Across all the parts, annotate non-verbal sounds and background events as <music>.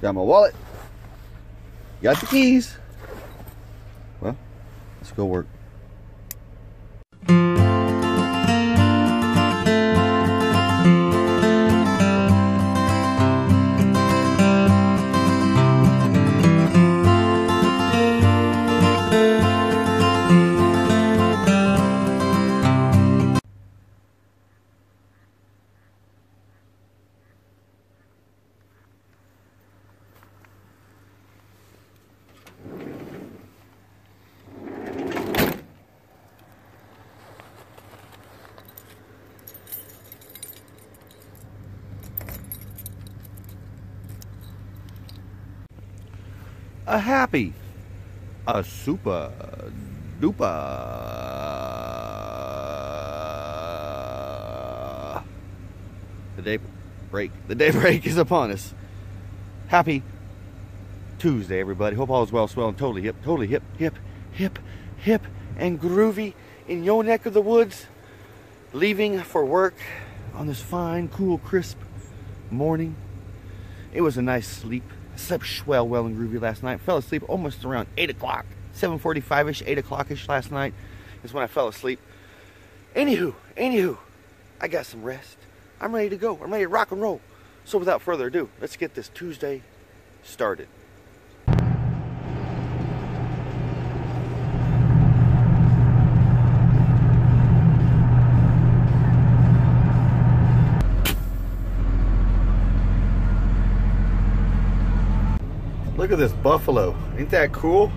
Got my wallet. Got the keys. Well, let's go work. A happy, a super duper. The day break, the day <laughs> break is upon us. Happy Tuesday, everybody. Hope all is well, swell, and totally hip, totally hip, hip, hip, hip, and groovy in your neck of the woods. Leaving for work on this fine, cool, crisp morning. It was a nice sleep slept swell, well and groovy last night. Fell asleep almost around 8 o'clock. 7.45ish, 8 o'clock-ish last night is when I fell asleep. Anywho, anywho, I got some rest. I'm ready to go. I'm ready to rock and roll. So without further ado, let's get this Tuesday started. Look at this buffalo. Ain't that cool?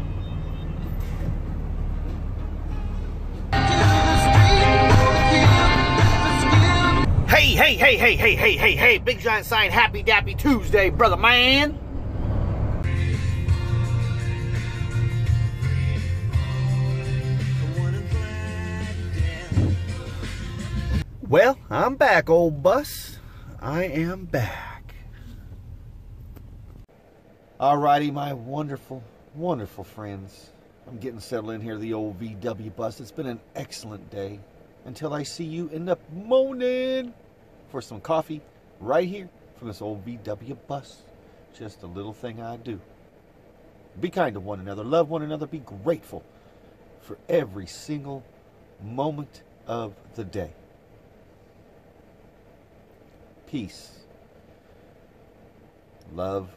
Hey, hey, hey, hey, hey, hey, hey, hey, big giant sign, happy dappy Tuesday, brother man. Well, I'm back, old bus. I am back. Alrighty, my wonderful, wonderful friends. I'm getting settled in here, the old VW bus. It's been an excellent day until I see you in the morning for some coffee right here from this old VW bus. Just a little thing I do. Be kind to one another, love one another, be grateful for every single moment of the day. Peace, love,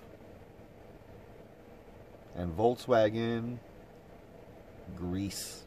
and Volkswagen grease.